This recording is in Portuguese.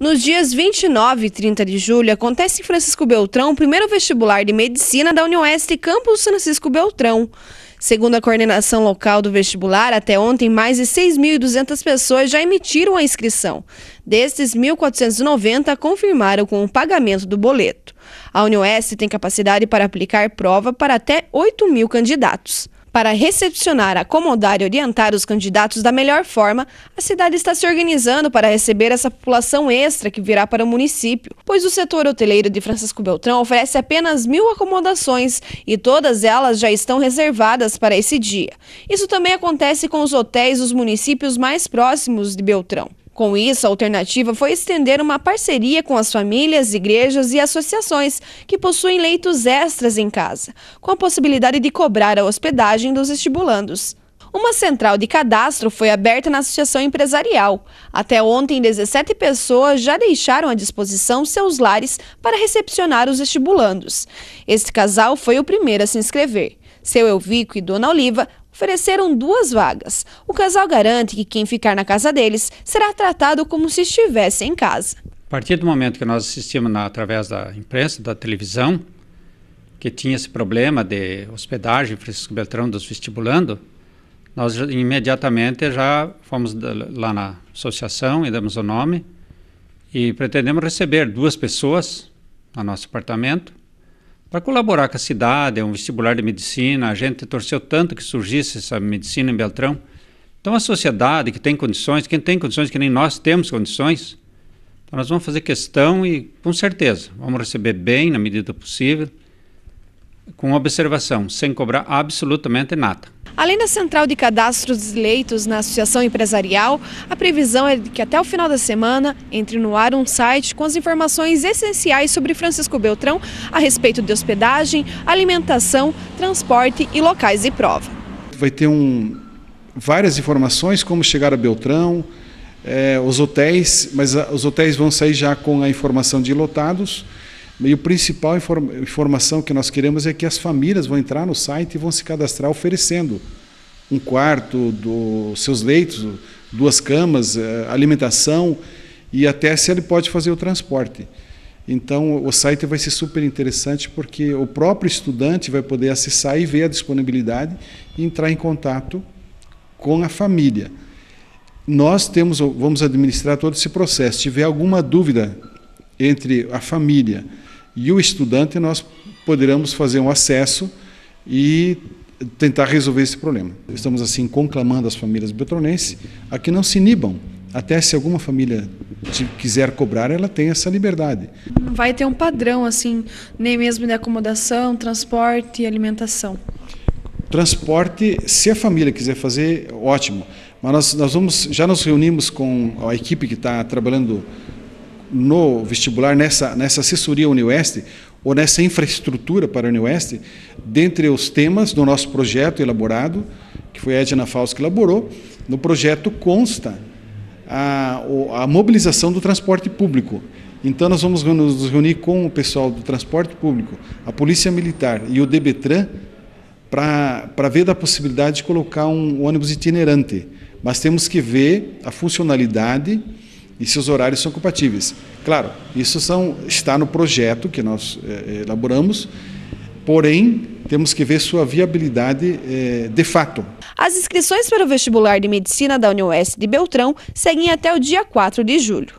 Nos dias 29 e 30 de julho, acontece em Francisco Beltrão o primeiro vestibular de medicina da Unioeste Campus Francisco Beltrão. Segundo a coordenação local do vestibular, até ontem mais de 6.200 pessoas já emitiram a inscrição. Destes, 1.490 confirmaram com o pagamento do boleto. A Unioeste tem capacidade para aplicar prova para até 8 mil candidatos. Para recepcionar, acomodar e orientar os candidatos da melhor forma, a cidade está se organizando para receber essa população extra que virá para o município, pois o setor hoteleiro de Francisco Beltrão oferece apenas mil acomodações e todas elas já estão reservadas para esse dia. Isso também acontece com os hotéis dos municípios mais próximos de Beltrão. Com isso, a alternativa foi estender uma parceria com as famílias, igrejas e associações que possuem leitos extras em casa, com a possibilidade de cobrar a hospedagem dos estibulandos. Uma central de cadastro foi aberta na Associação Empresarial. Até ontem, 17 pessoas já deixaram à disposição seus lares para recepcionar os estibulandos. Este casal foi o primeiro a se inscrever. Seu Elvico e Dona Oliva ofereceram duas vagas. O casal garante que quem ficar na casa deles será tratado como se estivesse em casa. A partir do momento que nós assistimos na, através da imprensa, da televisão, que tinha esse problema de hospedagem Francisco Beltrão dos vestibulando, nós imediatamente já fomos lá na associação e damos o nome e pretendemos receber duas pessoas no nosso apartamento para colaborar com a cidade, é um vestibular de medicina, a gente torceu tanto que surgisse essa medicina em Beltrão. Então a sociedade que tem condições, quem tem condições que nem nós temos condições, então nós vamos fazer questão e com certeza vamos receber bem na medida possível, com observação, sem cobrar absolutamente nada. Além da central de cadastros de leitos na Associação Empresarial, a previsão é que até o final da semana entre no ar um site com as informações essenciais sobre Francisco Beltrão a respeito de hospedagem, alimentação, transporte e locais de prova. Vai ter um, várias informações como chegar a Beltrão, é, os hotéis, mas a, os hotéis vão sair já com a informação de lotados. E a principal informação que nós queremos é que as famílias vão entrar no site e vão se cadastrar oferecendo um quarto, do, seus leitos, duas camas, eh, alimentação e até se ele pode fazer o transporte. Então, o site vai ser super interessante porque o próprio estudante vai poder acessar e ver a disponibilidade e entrar em contato com a família. Nós temos, vamos administrar todo esse processo. Se tiver alguma dúvida entre a família e o estudante, nós poderemos fazer um acesso e tentar resolver esse problema. Estamos assim conclamando as famílias betronenses a que não se inibam. Até se alguma família quiser cobrar, ela tem essa liberdade. Vai ter um padrão assim, nem mesmo de acomodação, transporte e alimentação. Transporte, se a família quiser fazer, ótimo. Mas nós, nós vamos, já nos reunimos com a equipe que está trabalhando no vestibular, nessa, nessa assessoria Unioeste, ou nessa infraestrutura para a Unioeste, dentre os temas do nosso projeto elaborado, que foi a Edna Faust que elaborou, no projeto consta a, a mobilização do transporte público. Então, nós vamos nos reunir com o pessoal do transporte público, a Polícia Militar e o DBTRAN para ver da possibilidade de colocar um ônibus itinerante. Mas temos que ver a funcionalidade e se os horários são compatíveis. Claro, isso são, está no projeto que nós é, elaboramos, porém temos que ver sua viabilidade é, de fato. As inscrições para o vestibular de medicina da Unioeste de Beltrão seguem até o dia 4 de julho.